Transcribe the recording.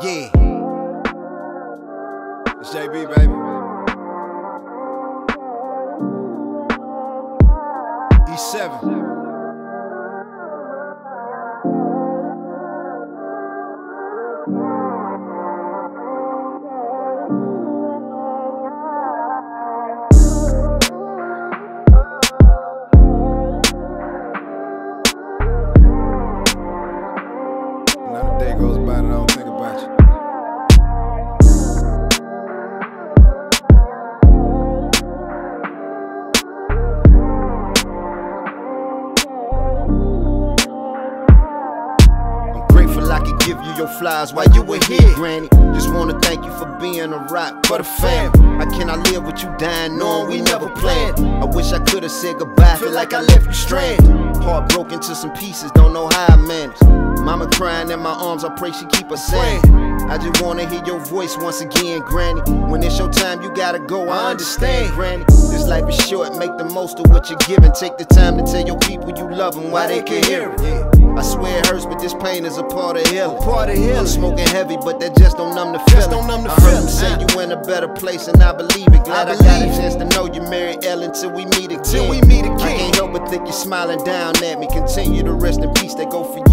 Yeah. It's JB, baby. E7. Not goes by I don't think about you. I'm grateful I could give you your flies while you were here, Granny. Just wanna thank you for being a rock for the fam. I cannot live with you dying knowing we never planned. I wish I could've said goodbye, feel like I left you stranded. Heart broken to some pieces, don't know how I managed. Mama crying in my arms, I pray she keep us safe. I just wanna hear your voice once again, Granny. When it's your time, you gotta go. I understand, Granny. This life is short, make the most of what you're given. Take the time to tell your people you love them while they can hear it. I swear it hurts, but this pain is a part of healing. Part of healing. I'm smoking heavy, but that just don't numb the feeling. Don't numb the I heard them say you in a better place, and I believe it. Glad I, got a chance to know you Mary Ellen till we meet again. Till we meet again. I can't help but think you're smiling down at me. Continue to rest in peace. They go for you